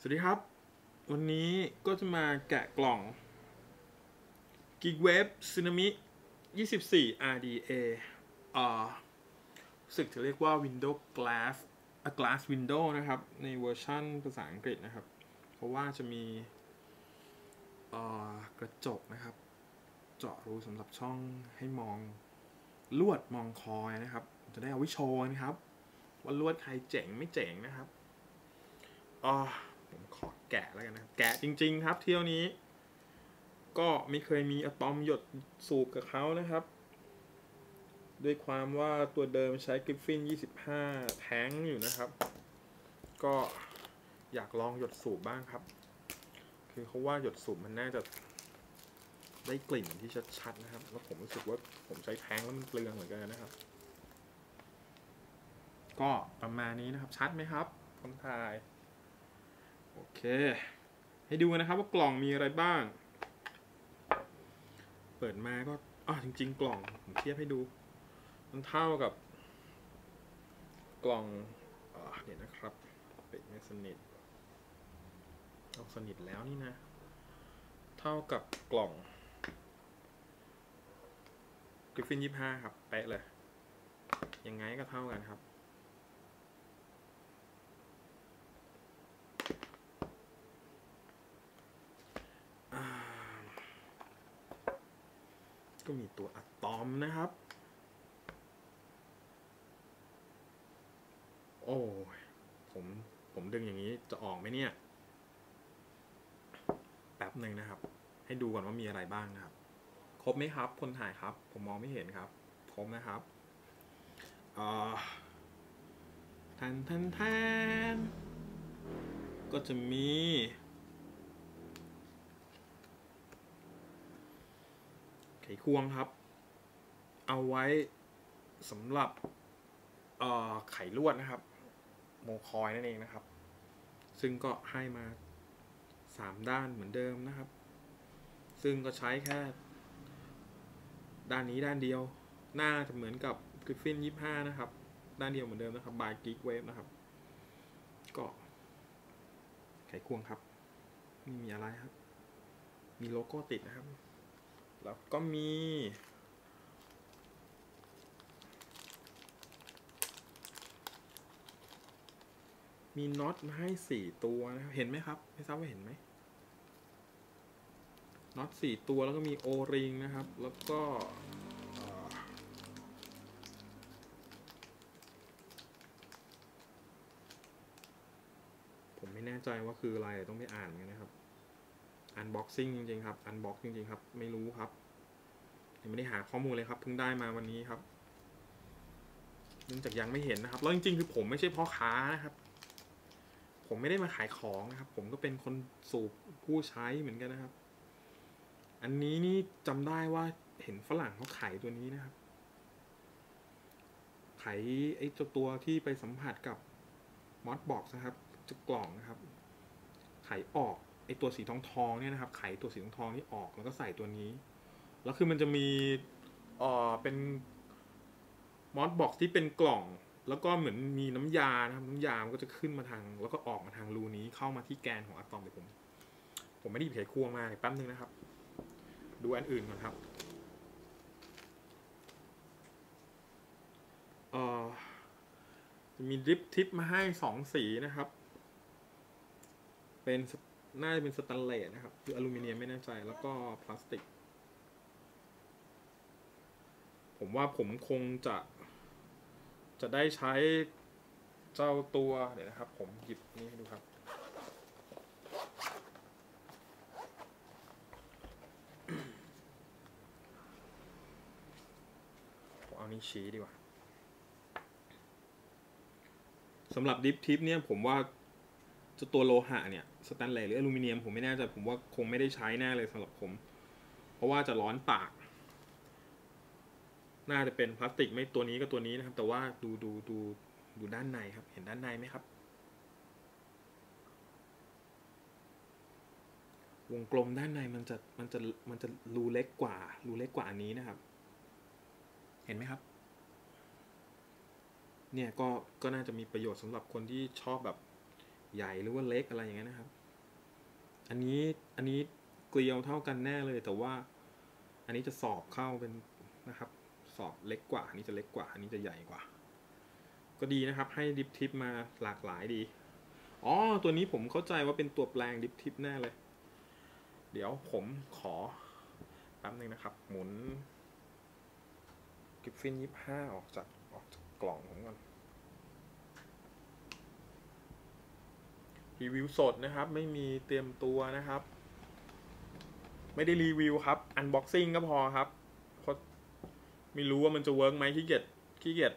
สวัสดีครับ วันนี้ก็จะมาแกะกล่อง Geek Wave Tsunami 24 RDA อ่าสึกจะเรียกว่า Window Glass a Glass Window นะครับ ในเวอร์ชันภาษาอังกฤษนะครับ เพราะว่าจะมีอ่ากระจกนะครับ เจาะรูสำหรับช่องให้มองลวดมองคอยนะครับ จะได้เอาไว้โชว์นะครับ ว่าลวดใครเจ๋งไม่เจ๋งนะครับอ่อ แกะแล้วกันนะแกะจริง ๆ ครับ เที่ยวนี้ ก็ไม่เคยมีอะตอมหยดสูบกับเขานะครับ ด้วยความว่าตัวเดิมใช้กริฟฟิน 25 แท้งอยู่นะครับ ก็อยากลองหยดสูบบ้างครับ คือเขาว่าหยดสูบมันน่าจะได้กลิ่นที่ชัดๆนะครับ แล้วผมรู้สึกว่าผมใช้แท้งแล้วมันเปลืองเหมือนกันนะครับ ก็ประมาณนี้นะครับ ชัดไหมครับคนถ่าย โอเค ให้ดูนะครับว่ากล่องมีอะไรบ้าง เปิดมาก็อ๋อจริง ๆ กล่องผมเทียบให้ดู มันเท่ากับ กล่องอ่าเดี๋ยวนะครับปิดไม่สนิทเอาสนิทแล้วนี่นะ เท่ากับกล่องกริฟฟินยี่ห้าครับเป๊ะเลย ยังไงก็เท่ากันครับ ก็มีตัวอะตอมนะครับ โอ้ยผมผมดึงอย่างนี้จะออกไหมเนี่ย แป๊บหนึ่งนะครับ ให้ดูก่อนว่ามีอะไรบ้างนะครับ ครบไหมครับ คนถ่ายครับ ผมมองไม่เห็นครับ ครบนะครับอ่าทันทันทันก็จะมี ไขควงครับ เอาไว้สำหรับเอ่อไขลวดนะครับ โมคอยนั่นเองนะครับ ซึ่งก็ให้มาสามด้านเหมือนเดิมนะครับ ซึ่งก็ใช้แค่ ด้านนี้ด้านเดียว น่าจะเหมือนกับกริฟฟินยี่ห้านะครับ ด้านเดียวเหมือนเดิมนะครับ by Geekvape นะครับ ก็ ไขควงครับ ไม่มีอะไรครับ มีโลโก้ติดนะครับ แล้วก็มี มีน็อตมาให้สี่ตัวนะครับ เห็นไหมครับ ไม่ทราบว่าเห็นไหมน็อตสี่ตัวแล้วก็มีโอริงนะครับ แล้วก็ผมไม่แน่ใจว่าคืออะไรต้องไปอ่านกันนะครับ unboxing จริงๆครับ unbox จริงๆครับ ไม่รู้ครับยังไม่ได้หาข้อมูลเลยครับเพิ่งได้มาวันนี้ครับเนื่องจากยังไม่เห็นนะครับแล้วจริงๆคือผมไม่ใช่พ่อค้านะครับ ผมไม่ได้มาขายของนะครับ ผมก็เป็นคนสูบผู้ใช้เหมือนกันนะครับ อันนี้นี่จำได้ว่าเห็นฝรั่งเขาขายตัวนี้นะครับขายไอ้เจ้าตัวที่ไปสัมผัสกับmod box นะครับจะกล่องนะครับขายออก ไอ้ตัวสีทองทองเนี่ยนะครับ ไขตัวสีทองทองนี่ออกแล้วก็ใส่ตัวนี้ แล้วคือมันจะมีเอ่อเป็น mod box ที่เป็นกล่อง แล้วก็เหมือนมีน้ำยานะครับน้ำยามันก็จะขึ้นมาทาง แล้วก็ออกมาทางรูนี้เข้ามาที่แกนของอะตอมเดี๋ยวผม ผมไม่ได้หยิบไขควงมาแป๊บนึงนะครับ ดูอันอื่นก่อนครับเอ่อจะมีดริปทิปมาให้สองสีนะครับ เป็นส น่าจะเป็นสแตนเลสนะครับ หรืออลูมิเนียมไม่แน่ใจ แล้วก็พลาสติก ผมว่าผมคงจะ จะได้ใช้เจ้าตัวเดี๋ยวนะครับ ผมหยิบนี่ให้ดูครับ เอานี้ชี้ดีกว่าสำหรับดิฟทิปเนี่ยผมว่า ตัวโลหะเนี่ยสแตนเลสหรืออลูมิเนียมผมไม่แน่ใจผมว่าคงไม่ได้ใช้แน่เลยสำหรับผม เพราะว่าจะร้อนปาก น่าจะเป็นพลาสติกไม่ตัวนี้ก็ตัวนี้นะครับ แต่ว่าดูดูดูดูด้านในครับ เห็นด้านในไหมครับ วงกลมด้านในมันจะมันจะมันจะรูเล็กกว่า รูเล็กกว่าอันนี้นะครับ เห็นไหมครับ เนี่ยก็ก็น่าจะมีประโยชน์สำหรับคนที่ชอบแบบ ใหญ่หรือว่าเล็กอะไรอย่างเงี้ยนะครับ อันนี้อันนี้เกลียวเท่ากันแน่เลยแต่ว่า อันนี้จะสอบเข้าเป็นนะครับ สอบเล็กกว่า อันนี้จะเล็กกว่า อันนี้จะใหญ่กว่า ก็ดีนะครับ ให้ดิฟทิปมาหลากหลายดีอ๋อตัวนี้ผมเข้าใจว่าเป็นตัวแปลง drip tip แน่เลย เดี๋ยวผมขอแป๊บนึงนะครับ หมุนกิฟฟินยี่ห้าออกจากออกจากกล่องผมก่อน รีวิวสดนะครับ ไม่มีเตรียมตัวนะครับ ไม่ได้รีวิวครับ unboxing ก็พอครับเพราะไม่รู้ว่ามันจะเวิร์กไหมขี้เกียจขี้เกียจ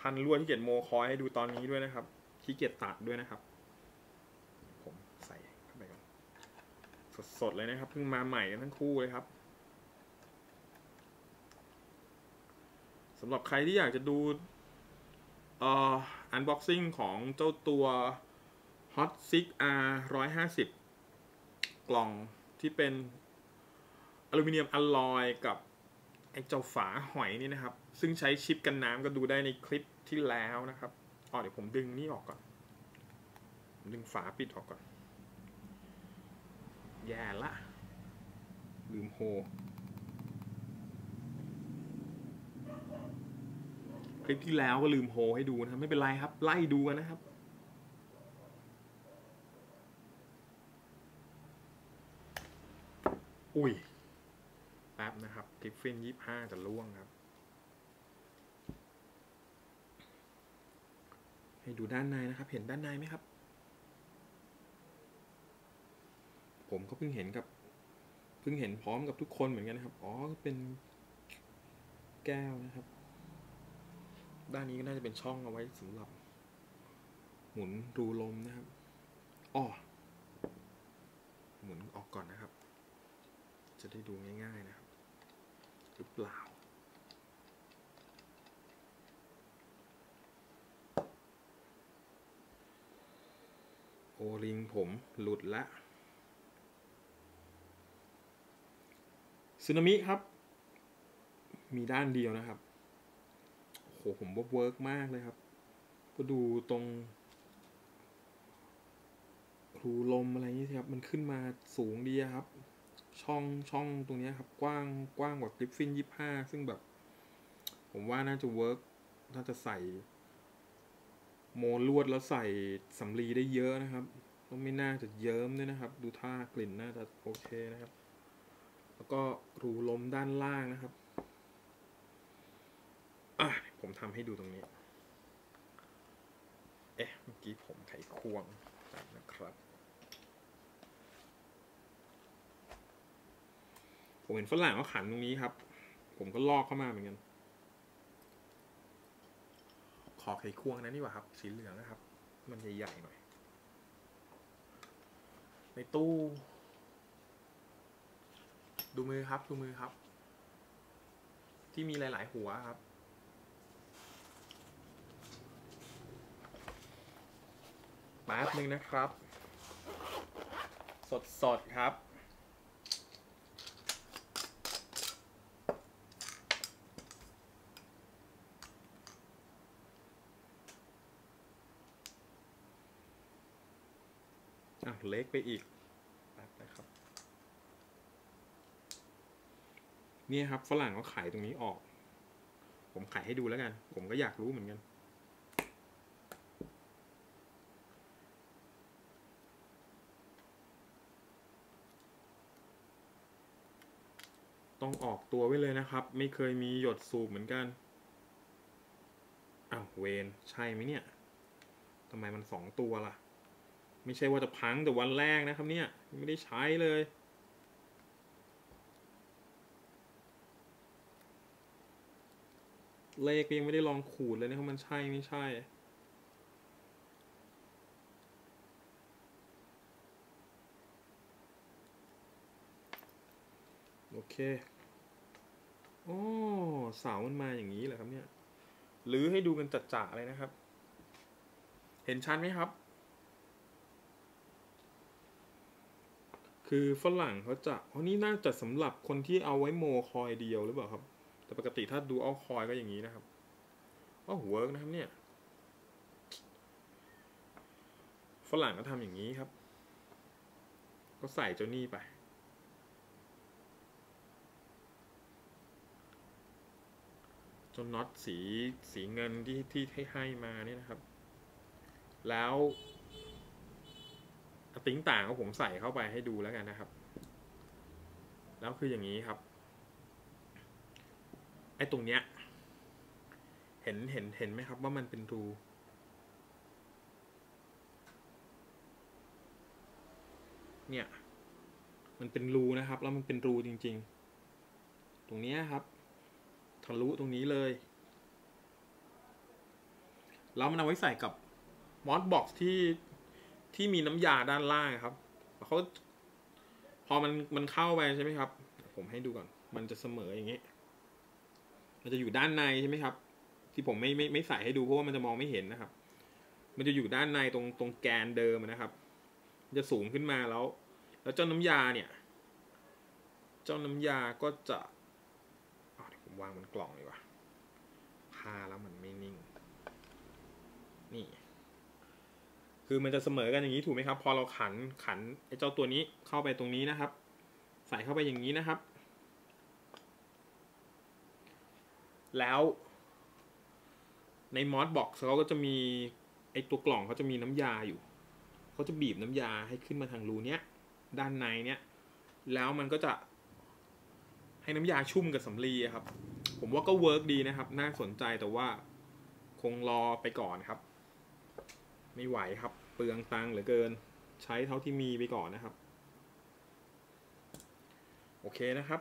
พันลวดขี้เกียจโมคอยให้ดูตอนนี้ด้วยนะครับขี้เกียจตัดด้วยนะครับ ผมใส่เข้าไปก่อนสดๆเลยนะครับเพิ่งมาใหม่กันทั้งคู่เลยครับสำหรับใครที่อยากจะดูอ่อ unboxing ของเจ้าตัว Hotcig R150 กล่องที่เป็นอลูมิเนียมอลลอยกับไอ้เจ้าฝาหอยนี่นะครับ ซึ่งใช้ชิปกันน้ำก็ดูได้ในคลิปที่แล้วนะครับอ๋อเดี๋ยวผมดึงนี่ออกก่อนผมดึงฝาปิดออกก่อน แย่ละ ลืมโฮคลิปที่แล้วก็ลืมโฮให้ดูนะไม่เป็นไรครับ ไล่ดูกันนะครับ อุ้ยแป๊บนะครับกิฟฟินยี่ห้าจะล่วงครับ ให้ดูด้านในนะครับ เห็นด้านในไหมครับ ผมก็เพิ่งเห็นกับ เพิ่งเห็นพร้อมกับทุกคนเหมือนกันนะครับ อ๋อเป็นแก้วนะครับ ด้านนี้ก็น่าจะเป็นช่องเอาไว้สำหรับ หมุนรูลมนะครับอ้อหมุนออกก่อนนะครับ จะได้ดูง่ายๆนะครับ หรือเปล่า โอลิงผมหลุดละสึนามิครับ มีด้านเดียวนะครับ โอ้โห ผมว่าเวิร์กมากเลยครับ ก็ดูตรงรูลมอะไรนี้สิครับ มันขึ้นมาสูงดีครับ ช่องช่องตรงนี้ครับ กว้างกว้างกว่ากริฟฟินยี่ห้าซึ่งแบบ ผมว่าน่าจะเวิร์กน่าจะใส่ โมลวดแล้วใส่สำลีได้เยอะนะครับต้องไม่น่าจะเยิ้มด้วยนะครับ ดูท่ากลิ่นน่าจะโอเคนะครับ แล้วก็รูลมด้านล่างนะครับอะผมทำให้ดูตรงนี้ เอ๊ะ เมื่อกี้ผมไขควงนะครับ ผมเห็นฝรั่งเขาขันตรงนี้ครับ ผมก็ลอกเข้ามาเหมือนกัน ขอไขควงนะนี่ว่าครับ สีเหลืองนะครับ มันใหญ่ๆหน่อย ในตู้ ดูมือครับ ดูมือครับ ที่มีหลาย ๆ หัวครับแป๊บหนึ่งนะครับ สดๆครับ เล็กไปอีกนะครับเนี่ยครับฝรั่งเขาขายตรงนี้ออก ผมขายให้ดูแล้วกัน ผมก็อยากรู้เหมือนกัน ต้องออกตัวไว้เลยนะครับ ไม่เคยมีหยดสูบเหมือนกันอ้าวเวนใช่ไหมเนี่ยทำไมมันสองตัวล่ะ ไม่ใช่ว่าจะพังแต่วันแรกนะครับเนี่ย ไม่ได้ใช้เลย เลขยังไม่ได้ลองขูดเลยนะครับมันใช่ไม่ใช่โอเค โอ้เสามันมาอย่างนี้เหรอครับเนี่ย หรือให้ดูกันจัดๆเลยนะครับ เห็นชัดไหมครับ คือฝรั่งเขาจะเพราะนี่น่าจะสำหรับคนที่เอาไว้โมคอยเดียวหรือเปล่าครับ แต่ปกติถ้าดูเอาคอยก็อย่างนี้นะครับก็เวิร์กนะครับเนี่ย ฝรั่งก็ทำอย่างนี้ครับ ก็ใส่เจ้านี่ไปจนน็อตสีสีเงินที่ที่ให้ให้มาเนี่ยนะครับ แล้ว ติ้งต่างก็ผมใส่เข้าไปให้ดูแล้วกันนะครับ แล้วคืออย่างนี้ครับ ไอ้ตรงเนี้ย เห็นเห็นเห็นไหมครับว่ามันเป็นรูเนี่ย มันเป็นรูนะครับ แล้วมันเป็นรูจริง ๆ ตรงเนี้ยครับ ทะลุตรงนี้เลย แล้วมันเอาไว้ใส่กับ mod box ที่ ที่มีน้ำยาด้านล่างครับเขาพอมันมันเข้าไปใช่ไหมครับ ผมให้ดูก่อน มันจะเสมออย่างนี้ มันจะอยู่ด้านในใช่ไหมครับ ที่ผมไม่ไม่ไม่ใส่ให้ดูเพราะว่ามันจะมองไม่เห็นนะครับ มันจะอยู่ด้านในตรงตรงแกนเดิมนะครับ จะสูงขึ้นมาแล้ว แล้วเจ้าน้ำยาเนี่ย เจ้าน้ำยาก็จะเอาเดี๋ยวผมวางบนกล่องดีกว่าพาแล้วมันไม่นิ่ง นี่ คือมันจะเสมอกันอย่างนี้ถูกไหมครับ พอเราขันขันไอ้เจ้าตัวนี้เข้าไปตรงนี้นะครับ ใส่เข้าไปอย่างนี้นะครับ แล้วใน mod box เขาก็จะมีไอ้ตัวกล่องเขาจะมีน้ำยาอยู่เขาจะบีบน้ำยาให้ขึ้นมาทางรูเนี้ยด้านในเนี้ยแล้วมันก็จะให้น้ำยาชุ่มกับสำลีครับ ผมว่าก็เวิร์กดีนะครับ น่าสนใจแต่ว่าคงรอไปก่อนครับ ไม่ไหวครับ เปลืองตังค์เหลือเกิน ใช้เท่าที่มีไปก่อนนะครับ โอเคนะครับ